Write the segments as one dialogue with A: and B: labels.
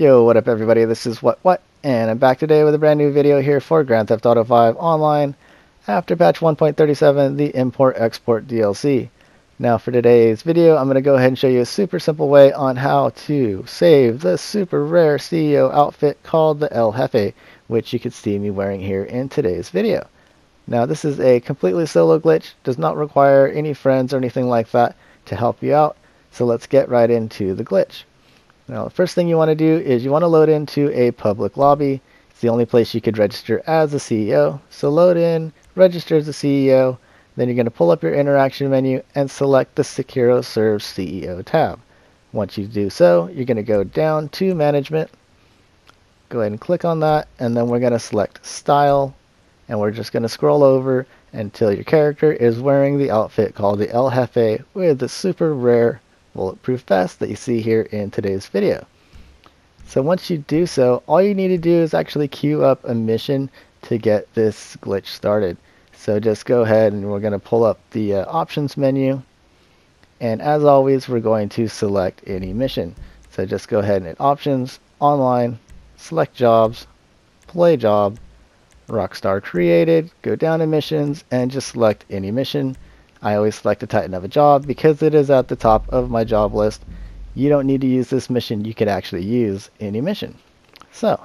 A: Yo, what up everybody, this is What What, and I'm back today with a brand new video here for Grand Theft Auto 5 Online after patch 1.37, the Import-Export DLC. Now for today's video, I'm going to go ahead and show you a super simple way on how to save the super rare CEO outfit called the El Jefe, which you can see me wearing here in today's video. Now this is a completely solo glitch, does not require any friends or anything like that to help you out, so let's get right into the glitch. Now, the first thing you want to do is you want to load into a public lobby. It's the only place you could register as a CEO. So load in, register as a CEO, then you're going to pull up your interaction menu and select the SecuroServ CEO tab. Once you do so, you're going to go down to Management, go ahead and click on that, and then we're going to select Style, and we're just going to scroll over until your character is wearing the outfit called the El Jefe with the super rare bulletproof vest that you see here in today's video. So once you do so, all you need to do is actually queue up a mission to get this glitch started. So just go ahead and we're going to pull up the uh, options menu. And as always, we're going to select any mission. So just go ahead and hit options, online, select jobs, play job, Rockstar created, go down to missions, and just select any mission. I always select the Titan of a job because it is at the top of my job list. You don't need to use this mission, you could actually use any mission. So,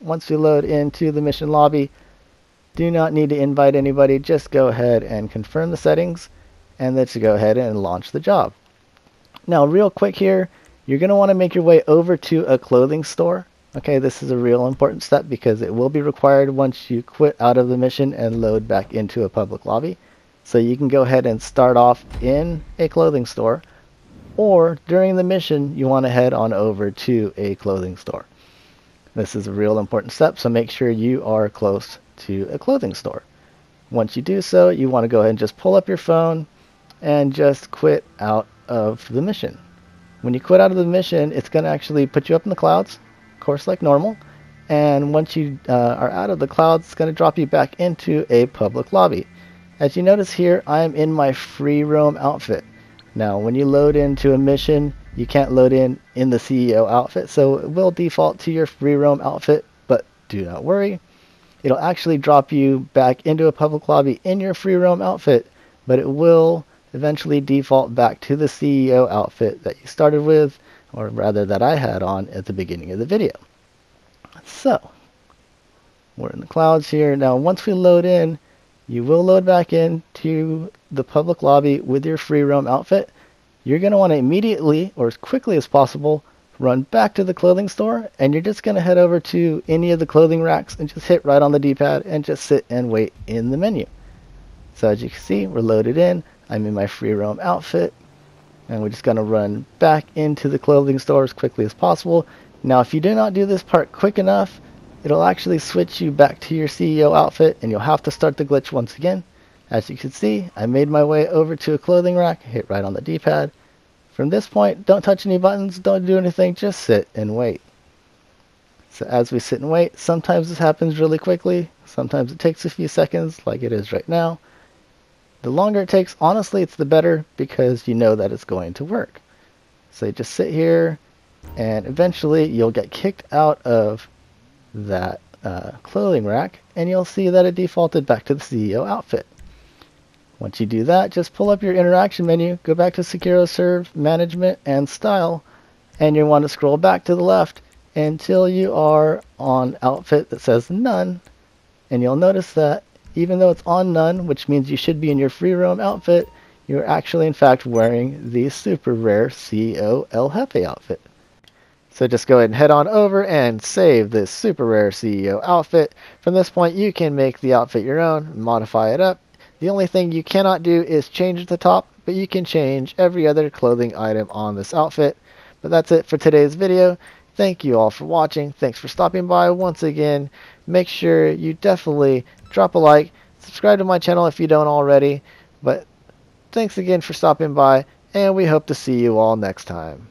A: once you load into the mission lobby, do not need to invite anybody, just go ahead and confirm the settings and let's go ahead and launch the job. Now real quick here, you're going to want to make your way over to a clothing store. Okay, this is a real important step because it will be required once you quit out of the mission and load back into a public lobby. So you can go ahead and start off in a clothing store or during the mission you want to head on over to a clothing store. This is a real important step so make sure you are close to a clothing store. Once you do so you want to go ahead and just pull up your phone and just quit out of the mission. When you quit out of the mission it's going to actually put you up in the clouds of course like normal and once you uh, are out of the clouds it's going to drop you back into a public lobby. As you notice here, I am in my free roam outfit. Now, when you load into a mission, you can't load in in the CEO outfit, so it will default to your free roam outfit, but do not worry. It'll actually drop you back into a public lobby in your free roam outfit, but it will eventually default back to the CEO outfit that you started with, or rather that I had on at the beginning of the video. So, we're in the clouds here. Now, once we load in, you will load back into the public lobby with your free roam outfit. You're going to want to immediately or as quickly as possible run back to the clothing store and you're just going to head over to any of the clothing racks and just hit right on the D-pad and just sit and wait in the menu. So as you can see, we're loaded in. I'm in my free roam outfit and we're just going to run back into the clothing store as quickly as possible. Now if you do not do this part quick enough, it'll actually switch you back to your CEO outfit and you'll have to start the glitch once again. As you can see, I made my way over to a clothing rack, hit right on the D-pad. From this point, don't touch any buttons, don't do anything, just sit and wait. So as we sit and wait, sometimes this happens really quickly, sometimes it takes a few seconds, like it is right now. The longer it takes, honestly, it's the better because you know that it's going to work. So you just sit here, and eventually you'll get kicked out of that uh, clothing rack and you'll see that it defaulted back to the CEO outfit. Once you do that, just pull up your interaction menu, go back to SecuroServ, Management, and Style, and you want to scroll back to the left until you are on outfit that says None, and you'll notice that even though it's on None, which means you should be in your free roam outfit, you're actually in fact wearing the super rare CEO El Jefe outfit. So just go ahead and head on over and save this super rare CEO outfit. From this point, you can make the outfit your own, modify it up. The only thing you cannot do is change the top, but you can change every other clothing item on this outfit. But that's it for today's video. Thank you all for watching. Thanks for stopping by once again. Make sure you definitely drop a like, subscribe to my channel if you don't already. But thanks again for stopping by, and we hope to see you all next time.